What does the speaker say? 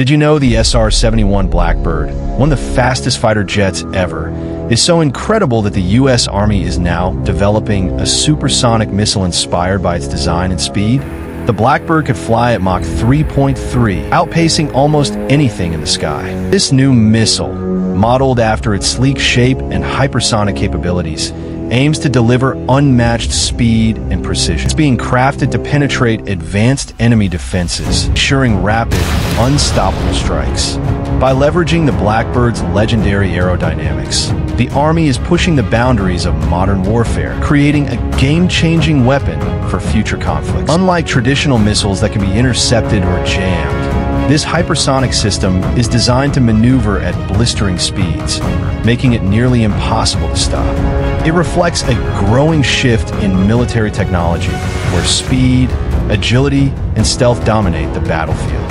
Did you know the SR-71 Blackbird, one of the fastest fighter jets ever, is so incredible that the U.S. Army is now developing a supersonic missile inspired by its design and speed? The Blackbird could fly at Mach 3.3, outpacing almost anything in the sky. This new missile, modeled after its sleek shape and hypersonic capabilities, aims to deliver unmatched speed and precision. It's being crafted to penetrate advanced enemy defenses, ensuring rapid, unstoppable strikes. By leveraging the Blackbird's legendary aerodynamics, the Army is pushing the boundaries of modern warfare, creating a game-changing weapon for future conflicts. Unlike traditional missiles that can be intercepted or jammed, this hypersonic system is designed to maneuver at blistering speeds, making it nearly impossible to stop. It reflects a growing shift in military technology, where speed, agility, and stealth dominate the battlefield.